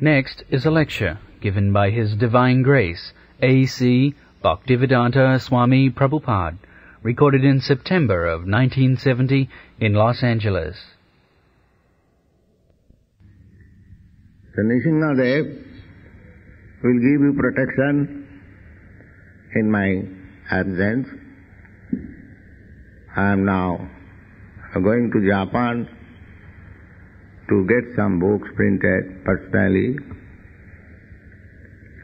Next is a lecture given by His Divine Grace, A.C. Bhaktivedanta Swami Prabhupada, recorded in September of 1970 in Los Angeles. The Nrsimhadev will give you protection in my absence. I am now going to Japan to get some books printed personally.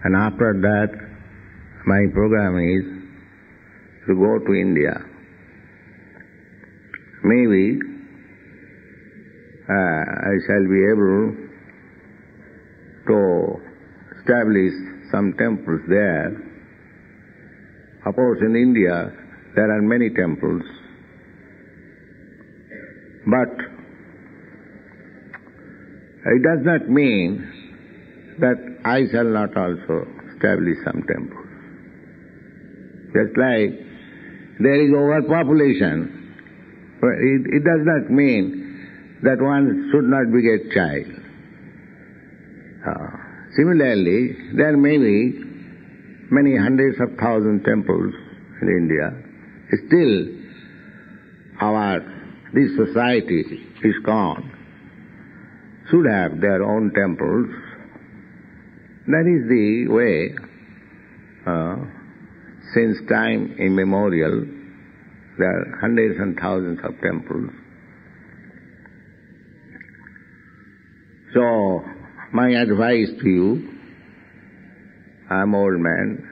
And after that, my program is to go to India. Maybe uh, I shall be able to establish some temples there. Of course, in India, there are many temples. But it does not mean that I shall not also establish some temples. Just like there is overpopulation, it, it does not mean that one should not beget child. Uh, similarly, there may be many hundreds of thousand temples in India. Still, our this society is gone should have their own temples. That is the way, uh, since time immemorial, there are hundreds and thousands of temples. So, my advice to you, I'm old man,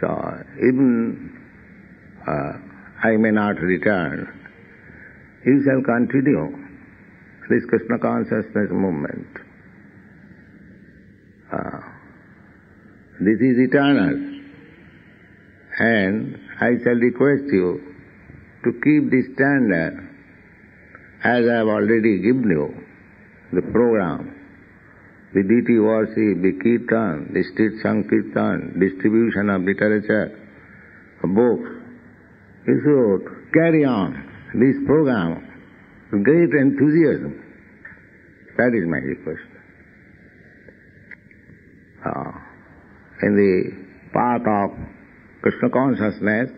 so even uh, I may not return, you shall continue this Krishna consciousness movement. Uh, this is eternal. And I shall request you to keep this standard as I have already given you the program, the deity worship, the kirtan, the street sankirtan, distribution of literature, books. You should carry on this program great enthusiasm. That is my request. Uh, in the path of Krishna consciousness,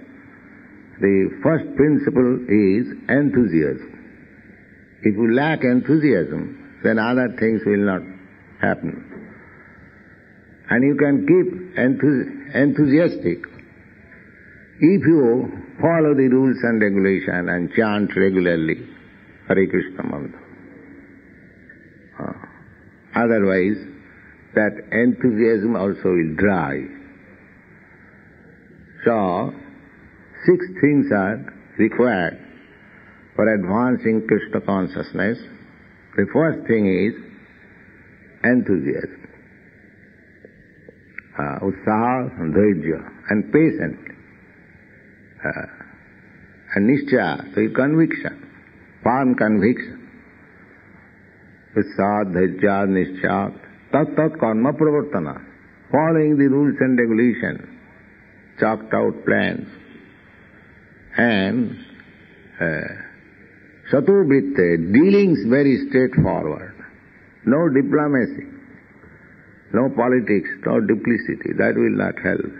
the first principle is enthusiasm. If you lack enthusiasm, then other things will not happen. And you can keep enthusi- enthusiastic if you follow the rules and regulation and chant regularly Hare Krishna mantra. Uh, otherwise, that enthusiasm also will dry. So, six things are required for advancing Krishna consciousness. The first thing is enthusiasm. Uh, utsaha, dhairya, and patience. Uh, and nishcha, so conviction, firm conviction. Utsaha, dhairya, nishcha, tat tat karma pravartana, following the rules and regulations, chalked out plans, and uh, Saturvritte, dealings very straightforward. No diplomacy, no politics, no duplicity. That will not help.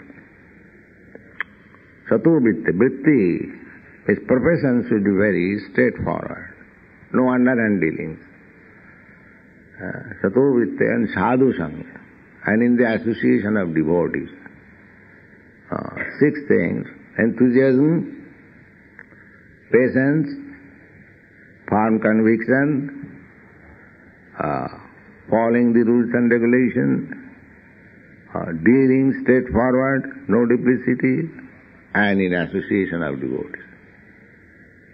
Saturvritte, vritti, his profession should be very straightforward. No underhand dealings. Uh, sato vritte and sadhu sangha, and in the association of devotees. Uh, six things, enthusiasm, patience, firm conviction, uh, following the rules and regulations, uh, dealing straightforward, no duplicity, and in association of devotees.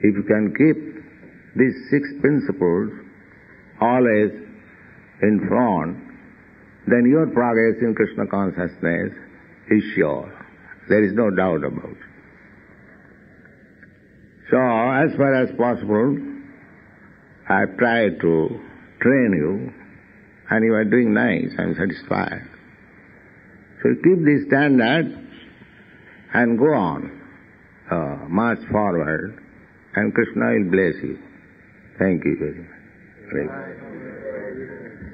If you can keep these six principles always in front, then your progress in Krishna consciousness is sure. There is no doubt about it. So, as far as possible, I try to train you, and you are doing nice, I am satisfied. So keep this standard and go on, uh, march forward, and Krishna will bless you. Thank you very much.